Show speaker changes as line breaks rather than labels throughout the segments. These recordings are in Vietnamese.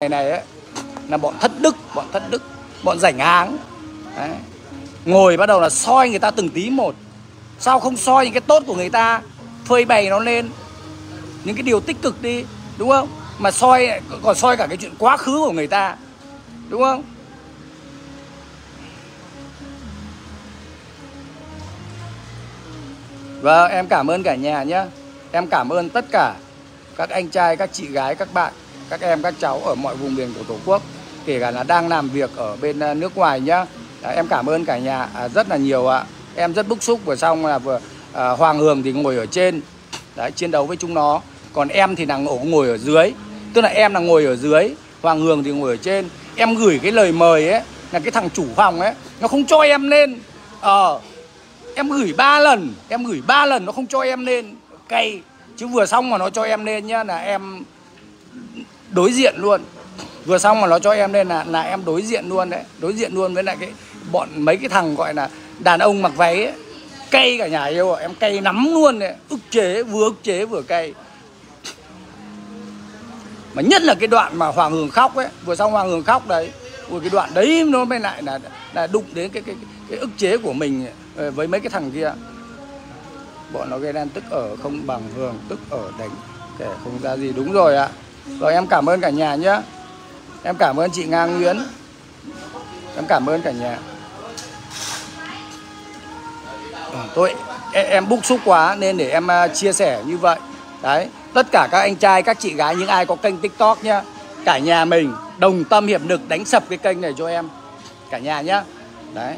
này này ấy là bọn thất đức bọn thất đức bọn rảnh áng, Đấy. ngồi bắt đầu là soi người ta từng tí một. Sao không soi những cái tốt của người ta phơi bày nó lên? Những cái điều tích cực đi đúng không? Mà soi còn soi cả cái chuyện quá khứ của người ta đúng không? Vâng, em cảm ơn cả nhà nhé Em cảm ơn tất cả các anh trai, các chị gái, các bạn, các em, các cháu ở mọi vùng miền của Tổ quốc Kể cả là đang làm việc ở bên ờ, nước ngoài nhá. À, Em cảm ơn cả nhà à, rất là nhiều ạ. Em rất bức xúc vừa xong là vừa à, Hoàng Hường thì ngồi ở trên. Đấy, chiến đấu với chúng nó. Còn em thì là ngồi, ngồi ở dưới. Tức là em là ngồi ở dưới Hoàng Hường thì ngồi ở trên. Em gửi cái lời mời ấy Là cái thằng chủ phòng ấy Nó không cho em lên. Ờ Em gửi ba lần Em gửi ba lần nó không cho em lên. Cay Chứ vừa xong mà nó cho em lên nhá Là em đối diện luôn. Vừa xong mà nó cho em lên là là em đối diện luôn đấy Đối diện luôn với lại cái Bọn mấy cái thằng gọi là đàn ông mặc váy ấy. Cay cả nhà yêu ạ Em cay nắm luôn đấy ức chế vừa ức chế vừa cay. Mà nhất là cái đoạn mà Hoàng Hường khóc ấy Vừa xong Hoàng Hường khóc đấy Ui cái đoạn đấy nó mới lại là, là đụng đến cái, cái, cái ức chế của mình ờ, với mấy cái thằng kia. Bọn nó gây nên tức ở không bằng Hường Tức ở đánh kẻ không ra gì. Đúng rồi ạ. Rồi em cảm ơn cả nhà nhé Em cảm ơn chị Nga Nguyễn. Em cảm ơn cả nhà. Ờ, tôi em, bức xúc quá nên để em à, chia sẻ như vậy. Đấy Tất cả các anh trai, các chị gái, những ai có kênh tiktok nhá Cả nhà mình đồng tâm hiệp lực đánh sập cái kênh này cho em. Cả nhà nhá. Đấy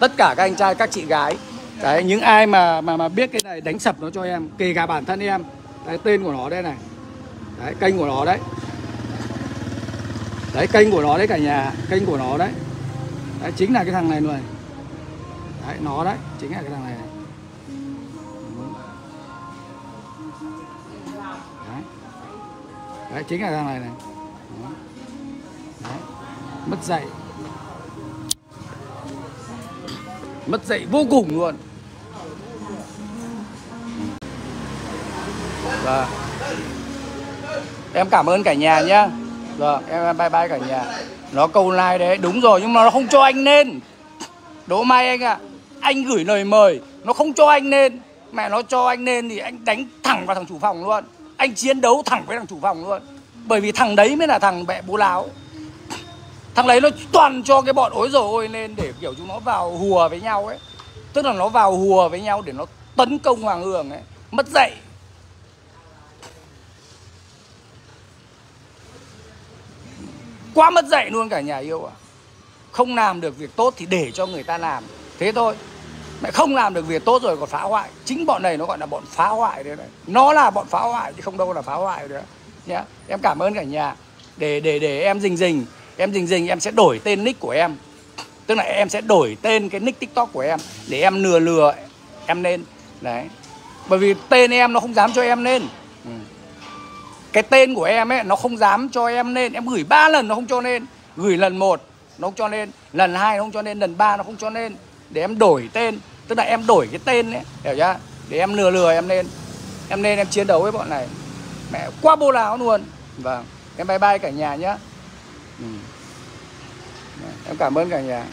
Tất cả các anh trai, các chị gái. Đấy, những ai mà mà mà biết cái này đánh sập nó cho em Kể cả bản thân em. Đấy, tên của nó đây này. Đấy, kênh của nó đấy Đấy, kênh của nó đấy cả nhà Kênh của nó đấy Đấy, chính là cái thằng này luôn Đấy, nó đấy, chính là cái thằng này, này. Đấy. Đấy, chính là thằng này này Đấy. Đấy. Mất dạy Mất dạy vô cùng luôn và Em cảm ơn cả nhà nhá. Dạ, rồi em bye bye cả nhà. Nó câu like đấy, đúng rồi nhưng mà nó không cho anh lên Đỗ Mai anh ạ à, Anh gửi lời mời Nó không cho anh lên Mẹ nó cho anh lên thì anh đánh thẳng vào thằng chủ phòng luôn. Anh chiến đấu thẳng với thằng chủ phòng luôn. Bởi vì thằng đấy mới là thằng mẹ bố láo. Thằng đấy nó toàn cho cái bọn ối rồi ôi lên Để kiểu chúng nó vào hùa với nhau ấy. Tức là nó vào hùa với nhau để nó tấn công Hoàng Hường ấy. Mất dạy. Quá mất dạy luôn cả nhà yêu ạ à. Không làm được việc tốt thì để cho người ta làm. Thế thôi. Mẹ không làm được việc tốt rồi còn phá hoại. Chính bọn này nó gọi là bọn phá hoại đấy này. Nó là bọn phá hoại chứ không đâu là phá hoại nữa. Nhá, Em cảm ơn cả nhà. Để để để em rình rình. Em rình rình, em sẽ đổi tên nick của em. Tức là em sẽ đổi tên cái nick tiktok của em Để em lừa lừa em lên. Đấy. Bởi vì tên em nó không dám cho em lên. Ừ. Cái tên của em ấy, nó không dám cho em lên Em gửi ba lần nó không cho lên Gửi lần một nó không cho lên Lần hai nó không cho lên Lần ba nó không cho lên Để em đổi tên. Tức là em đổi cái tên ấy, Hiểu chưa? Để em lừa lừa em lên. Em lên em chiến đấu với bọn này. Mẹ quá bô láo luôn. Vâng Em bye bye cả nhà nhé ừ. Em cảm ơn cả nhà.